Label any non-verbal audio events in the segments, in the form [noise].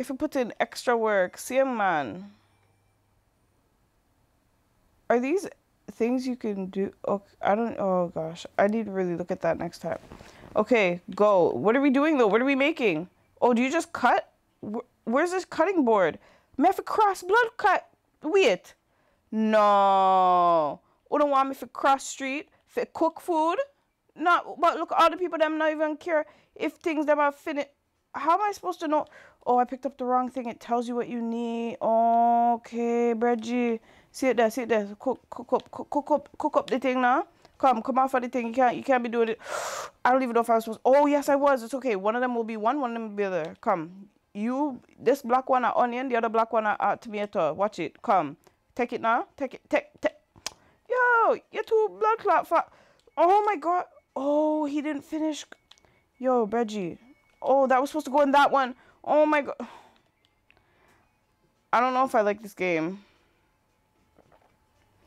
If you put in extra work, see a man. Are these things you can do? Oh, I don't. Oh gosh, I need to really look at that next time. Okay, go. What are we doing though? What are we making? Oh, do you just cut? Where's this cutting board? Me to cross blood cut. Wait. No. You don't want me for cross street for cook food? Not, but look, all the people them not even care if things them are finished. How am I supposed to know? Oh, I picked up the wrong thing. It tells you what you need. Okay, Breggie. See it there, see it there. Cook, cook up, cook, cook up, cook up the thing now. Come, come off of the thing. You can't, you can't be doing it. [sighs] I don't even know if I was supposed. Oh yes, I was. It's okay. One of them will be one. One of them will be the other. Come, you. This black one are onion. The other black one are tomato. Watch it. Come, take it now. Take it. Take, take. Yo, you're too blood clot. Oh my god. Oh, he didn't finish. Yo, Reggie. Oh, that was supposed to go in that one. Oh my god. I don't know if I like this game.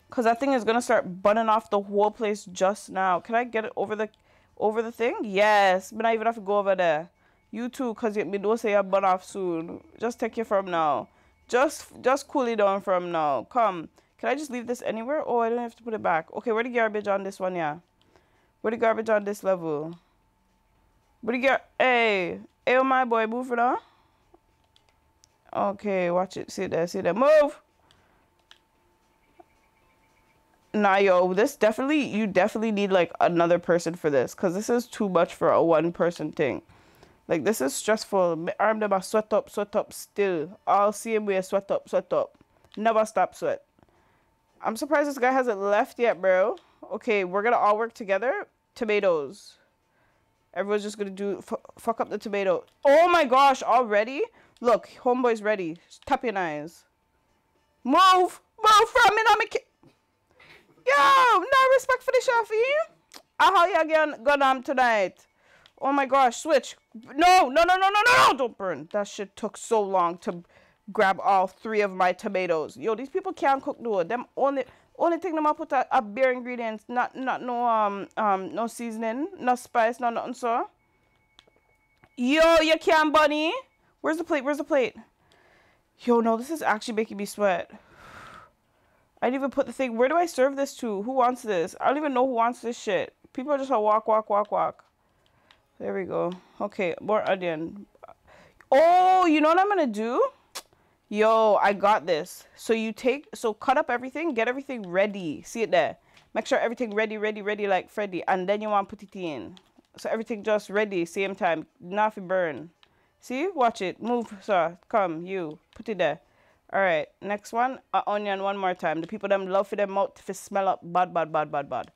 Cause that thing is gonna start bunning off the whole place just now. Can I get it over the over the thing? Yes. But I even have to go over there. You too, cause it me don't say I bun off soon. Just take it from now. Just just cool it down from now. Come. Can I just leave this anywhere? Oh, I don't have to put it back. Okay, where the garbage on this one, yeah? Where the garbage on this level? Gar- Hey, hey, my boy, move it on. Okay, watch it. See that, see that. Move! Nah, yo, this definitely, you definitely need like another person for this because this is too much for a one person thing. Like, this is stressful. Arm them sweat up, sweat up still. All same way, sweat up, sweat up. Never stop sweat. I'm surprised this guy hasn't left yet, bro. Okay, we're gonna all work together. Tomatoes. Everyone's just gonna do fuck up the tomato. Oh my gosh, already? Look, homeboy's ready. Tap your eyes. Move! Move from me, I'm a Yo, no respect for the Shafi. How you again gonna on tonight? Oh my gosh, switch. No, no, no, no, no, no, no, don't burn. That shit took so long to grab all three of my tomatoes. Yo, these people can't cook no. Them only only thing them I put a, a bare ingredients, not not no um um no seasoning, no spice, no nothing so. Yo, you can bunny. Where's the plate? Where's the plate? Yo, no, this is actually making me sweat. I didn't even put the thing. Where do I serve this to? Who wants this? I don't even know who wants this shit. People are just gonna walk, walk, walk, walk. There we go. Okay, more onion. Oh, you know what I'm gonna do? Yo, I got this. So you take, so cut up everything, get everything ready. See it there. Make sure everything ready, ready, ready like Freddy. And then you want put it in. So everything just ready, same time. Nothing burn. See? Watch it. Move, sir. Come, you. Put it there. All right, next one, onion one more time. The people them love for them mouth to smell up bad, bad, bad, bad, bad.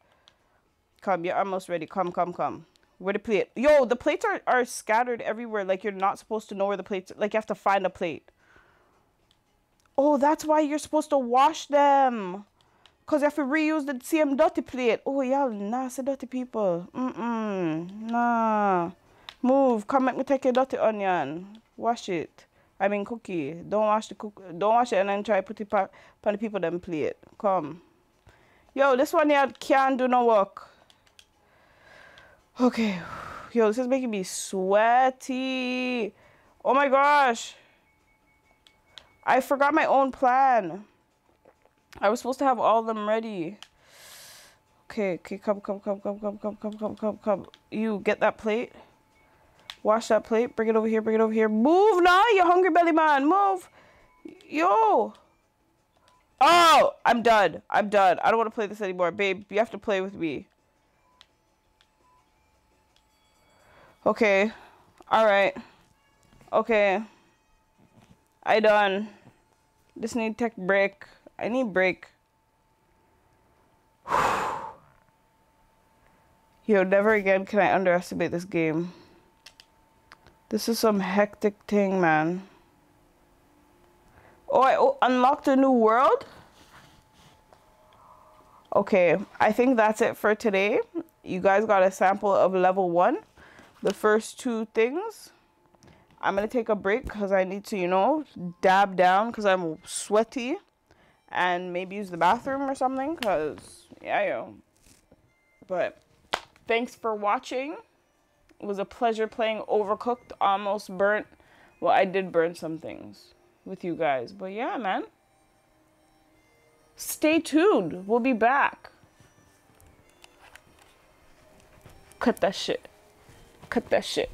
Come, you're almost ready. Come, come, come. Where the plate? Yo, the plates are, are scattered everywhere. Like you're not supposed to know where the plates. Like you have to find a plate. Oh, that's why you're supposed to wash them. Cause you have to reuse the same dirty plate. Oh, y'all nasty dirty people. Mm-mm. Nah. Move. Come make me take a dirty onion. Wash it. I mean cookie. Don't wash the cook. Don't wash it and then try put it on the people them plate. Come. Yo, this one here can't do no work. Okay. Yo, this is making me sweaty. Oh my gosh. I forgot my own plan. I was supposed to have all of them ready. Okay, okay, come, come, come, come, come, come, come, come, come, come. You get that plate. Wash that plate. Bring it over here. Bring it over here. Move now, you hungry belly man. Move. Yo. Oh, I'm done. I'm done. I don't want to play this anymore. Babe, you have to play with me. Okay. Alright. Okay. I done. Just need tech break. I need break. [sighs] Yo, never again can I underestimate this game. This is some hectic thing, man. Oh, I oh, unlocked a new world? Okay, I think that's it for today. You guys got a sample of level one. The first two things. I'm going to take a break because I need to, you know, dab down because I'm sweaty. And maybe use the bathroom or something because, yeah, yo. But thanks for watching. It was a pleasure playing Overcooked, almost burnt Well, I did burn some things with you guys. But yeah, man. Stay tuned. We'll be back. Cut that shit. Cut that shit.